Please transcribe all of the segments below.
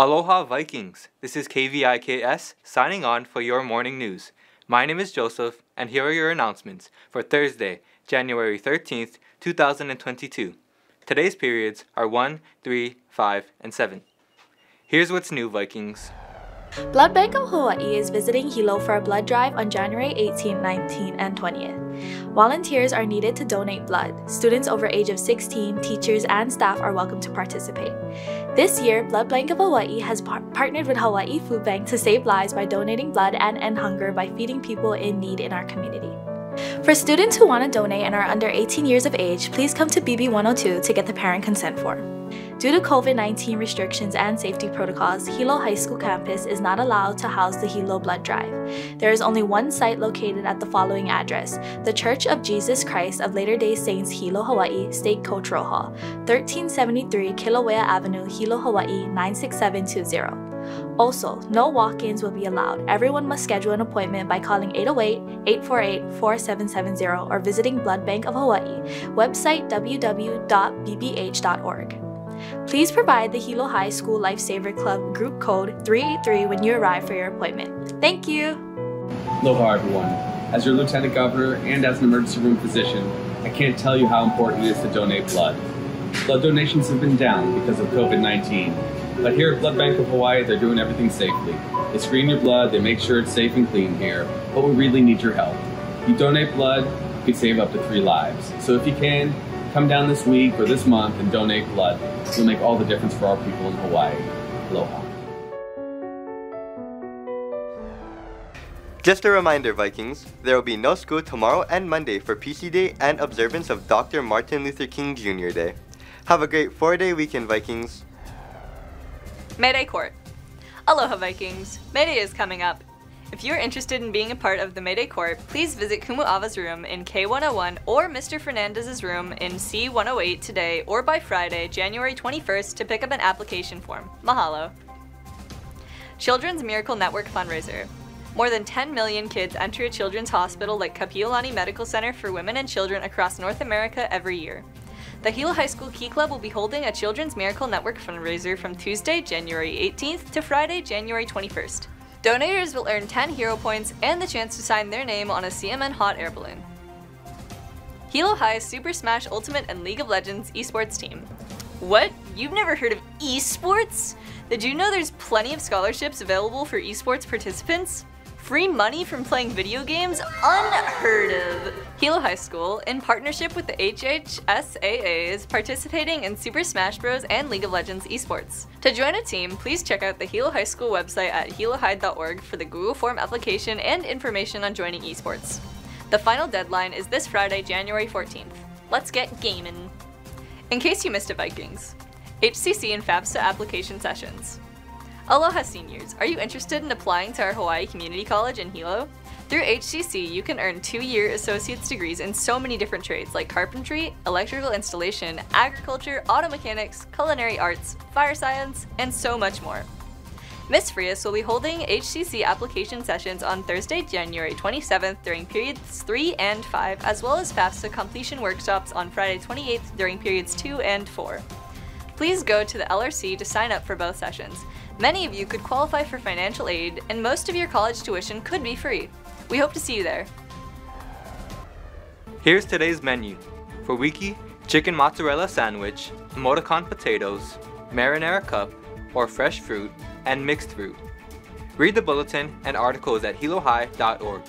Aloha Vikings! This is KVIKS signing on for your morning news. My name is Joseph, and here are your announcements for Thursday, January 13th, 2022. Today's periods are 1, 3, 5, and 7. Here's what's new, Vikings. Blood Bank of Hawaii is visiting Hilo for a blood drive on January 18, 19, and 20th. Volunteers are needed to donate blood. Students over age of 16, teachers, and staff are welcome to participate. This year, Blood Bank of Hawaii has par- partnered with Hawaii Food Bank to save lives by donating blood and end hunger by feeding people in need in our community. For students who want to donate and are under 18 years of age, please come to BB 102 to get the parent consent form. Due to COVID 19 restrictions and safety protocols, Hilo High School campus is not allowed to house the Hilo Blood Drive. There is only one site located at the following address the Church of Jesus Christ of Latter day Saints Hilo, Hawaii, Stake Cultural Hall, 1373 Kilauea Avenue, Hilo, Hawaii 96720. Also, no walk ins will be allowed. Everyone must schedule an appointment by calling 808 848 4770 or visiting Blood Bank of Hawaii, website www.bbh.org. Please provide the Hilo High School Lifesaver Club group code 383 when you arrive for your appointment. Thank you! Aloha, everyone. As your Lieutenant Governor and as an emergency room physician, I can't tell you how important it is to donate blood. Blood donations have been down because of COVID 19, but here at Blood Bank of Hawaii, they're doing everything safely. They screen your blood, they make sure it's safe and clean here, but we really need your help. You donate blood, you can save up to three lives. So if you can, come down this week or this month and donate blood. You'll make all the difference for our people in Hawaii. Aloha. Just a reminder, Vikings, there will be no school tomorrow and Monday for PC Day and observance of Dr. Martin Luther King Jr. Day. Have a great four day weekend, Vikings. Mayday Court. Aloha Vikings! Mayday is coming up. If you are interested in being a part of the Mayday Court, please visit Kumu'awa's room in K101 or Mr. Fernandez's room in C108 today or by Friday, January 21st to pick up an application form. Mahalo. Children's Miracle Network fundraiser. More than 10 million kids enter a children's hospital like Kapiolani Medical Center for Women and Children across North America every year. The Hilo High School Key Club will be holding a Children's Miracle Network fundraiser from Tuesday, January 18th to Friday, January 21st. Donators will earn 10 hero points and the chance to sign their name on a CMN hot air balloon. Hilo High's Super Smash Ultimate and League of Legends esports team. What? You've never heard of esports? Did you know there's plenty of scholarships available for esports participants? Free money from playing video games? Unheard of! Hilo High School, in partnership with the HHSAA, is participating in Super Smash Bros. and League of Legends esports. To join a team, please check out the Hilo High School website at hilohigh.org for the Google Form application and information on joining esports. The final deadline is this Friday, January 14th. Let's get gaming! In case you missed it, Vikings, HCC and FAFSA application sessions. Aloha seniors, are you interested in applying to our Hawaii Community College in Hilo? Through HCC, you can earn two-year associate's degrees in so many different trades like carpentry, electrical installation, agriculture, auto mechanics, culinary arts, fire science, and so much more. Miss Frias will be holding HCC application sessions on Thursday, January 27th during periods 3 and 5, as well as FAFSA completion workshops on Friday 28th during periods 2 and 4. Please go to the LRC to sign up for both sessions. Many of you could qualify for financial aid, and most of your college tuition could be free. We hope to see you there. Here's today's menu. For Wiki, chicken mozzarella sandwich, emoticon potatoes, marinara cup, or fresh fruit, and mixed fruit. Read the bulletin and articles at hilohigh.org.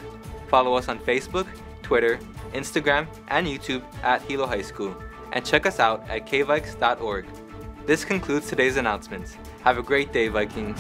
Follow us on Facebook, Twitter, Instagram, and YouTube at Hilo High School, and check us out at kviks.org. This concludes today's announcements. Have a great day, Vikings.